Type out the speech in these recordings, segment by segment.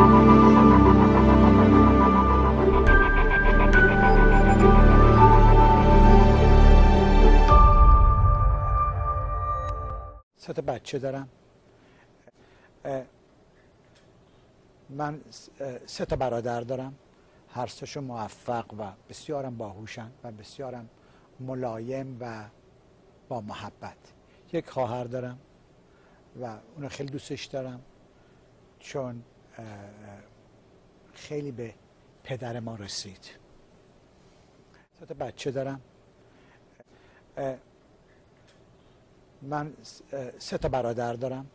سه بچه دارم. من سه تا برادر دارم. هر سهشون موفق و بسیارم باهوشن و بسیارم ملایم و با محبت. یک خواهر دارم و اونو خیلی دوستش دارم. چون خیلی به پدر ما رسید. تا بچه دارم. من سه تا برادر دارم.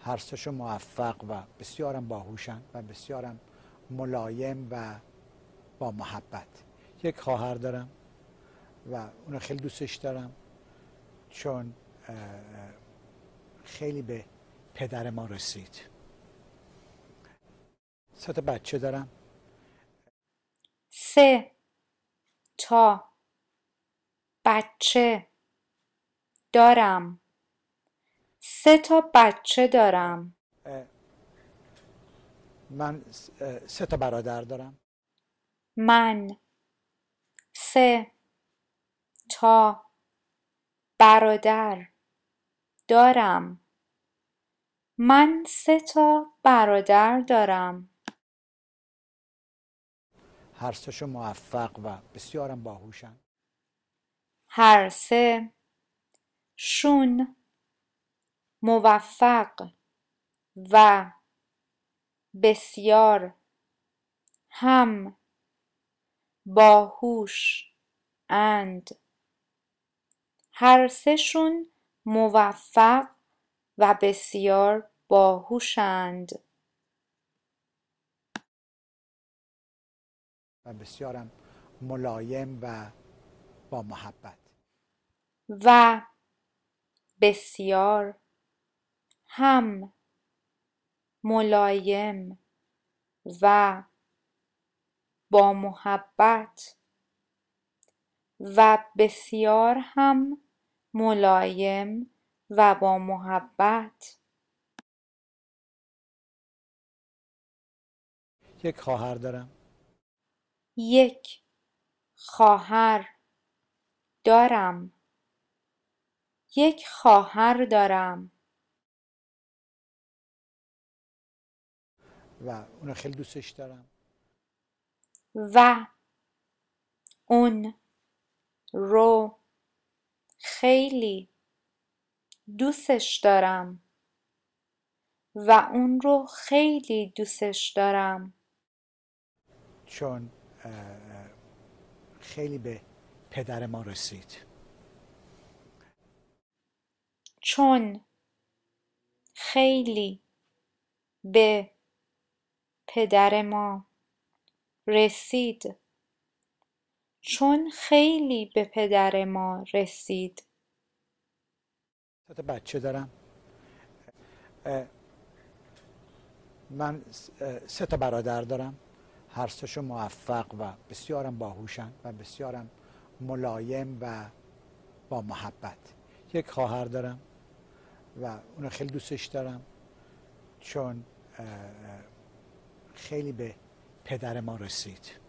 هر سهشون موفق و بسیارم باهوشن و بسیارم ملایم و با محبت. یک خواهر دارم و اونو خیلی دوستش دارم. چون خیلی به پدر ما رسید. سه تا بچه دارم. سه تا بچه دارم. سه تا بچه دارم. من سه تا برادر دارم. من سه تا برادر دارم. من سه تا برادر دارم. هر سهشون موفق و بسیارم باهوشن. هر سه شون موفق و بسیار هم باهوش اند. هر سه شون موفق و بسیار باهوشند. و بسیارم ملایم و با محبت. و بسیار هم ملایم و با محبت و بسیار هم ملایم و با محبت. یک خواهر دارم. یک خواهر دارم. یک خواهر دارم. و اونو خیلی دوستش دارم. و اون رو خیلی دوستش دارم. و اون رو خیلی دوستش دارم. چون خیلی به پدر ما رسید. چون خیلی به پدر ما رسید چون خیلی به پدر ما رسید. بچه دارم. من سه تا برادر دارم. هر سهشون موفق و بسیارم باهوشن و بسیارم ملایم و با محبت. یک خواهر دارم و اونو خیلی دوستش دارم چون خیلی به پدر ما رسید.